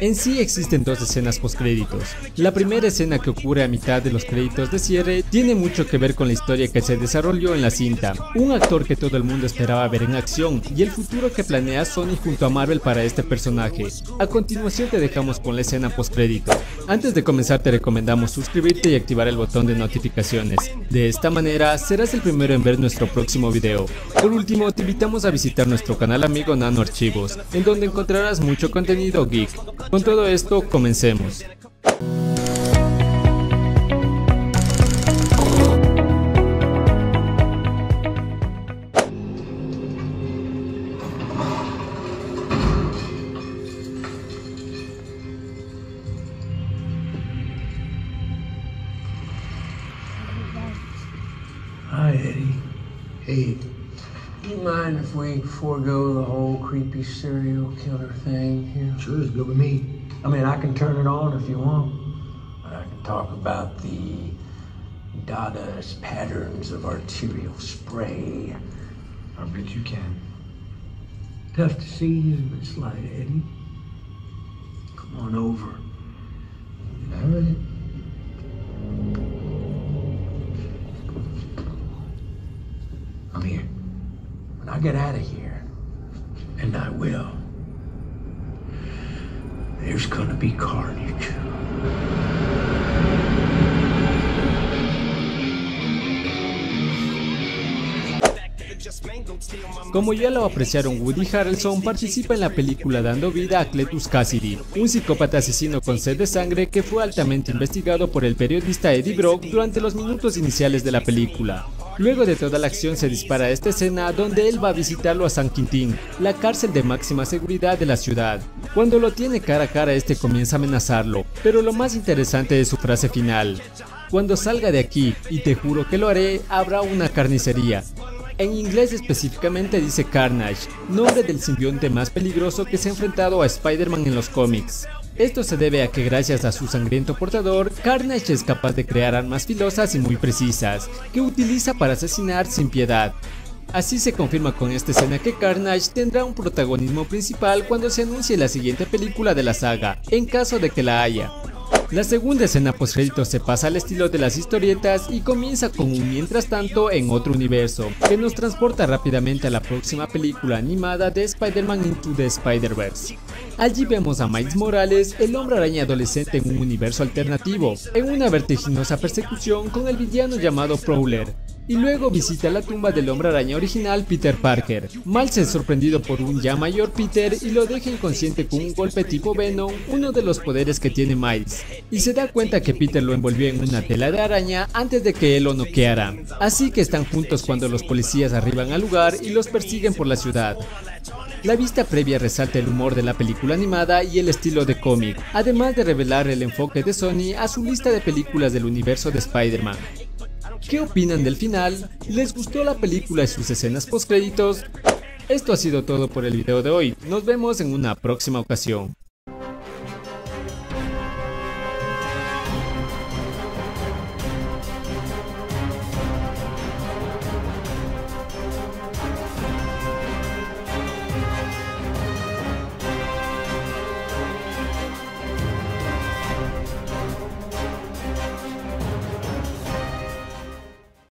En sí existen dos escenas postcréditos. La primera escena que ocurre a mitad de los créditos de cierre tiene mucho que ver con la historia que se desarrolló en la cinta, un actor que todo el mundo esperaba ver en acción y el futuro que planea Sony junto a Marvel para este personaje. A continuación te dejamos con la escena postcrédito. Antes de comenzar te recomendamos suscribirte y activar el botón de notificaciones. De esta manera serás el primero en ver nuestro próximo video. Por último te invitamos a visitar nuestro canal amigo Nano Archivos, en donde encontrarás mucho contenido geek. Con todo esto, comencemos. Hi, Eddie. Hey, you mind if we forego the whole creepy serial killer thing here? Sure it's good with me. I mean, I can turn it on if you want. But I can talk about the Dada's patterns of arterial spray. I bet you can. Tough to see, but slide, Eddie. Come on over. All right. Get out of here, and I will, there's gonna be carnage. Como ya lo apreciaron, Woody Harrelson participa en la película dando vida a Cletus Cassidy, un psicópata asesino con sed de sangre que fue altamente investigado por el periodista Eddie Brock durante los minutos iniciales de la película. Luego de toda la acción se dispara esta escena donde él va a visitarlo a San Quintín, la cárcel de máxima seguridad de la ciudad. Cuando lo tiene cara a cara este comienza a amenazarlo, pero lo más interesante es su frase final. Cuando salga de aquí, y te juro que lo haré, habrá una carnicería. En inglés específicamente dice Carnage, nombre del simbionte más peligroso que se ha enfrentado a Spider-Man en los cómics. Esto se debe a que gracias a su sangriento portador, Carnage es capaz de crear armas filosas y muy precisas, que utiliza para asesinar sin piedad. Así se confirma con esta escena que Carnage tendrá un protagonismo principal cuando se anuncie la siguiente película de la saga, en caso de que la haya. La segunda escena post se pasa al estilo de las historietas y comienza con un mientras tanto en otro universo, que nos transporta rápidamente a la próxima película animada de Spider-Man Into the Spider-Verse. Allí vemos a Miles Morales, el hombre araña adolescente en un universo alternativo, en una vertiginosa persecución con el villano llamado Prowler, y luego visita la tumba del hombre araña original Peter Parker. Miles es sorprendido por un ya mayor Peter y lo deja inconsciente con un golpe tipo Venom, uno de los poderes que tiene Miles, y se da cuenta que Peter lo envolvió en una tela de araña antes de que él lo noqueara. Así que están juntos cuando los policías arriban al lugar y los persiguen por la ciudad. La vista previa resalta el humor de la película animada y el estilo de cómic, además de revelar el enfoque de Sony a su lista de películas del universo de Spider-Man. ¿Qué opinan del final? ¿Les gustó la película y sus escenas post créditos? Esto ha sido todo por el video de hoy, nos vemos en una próxima ocasión.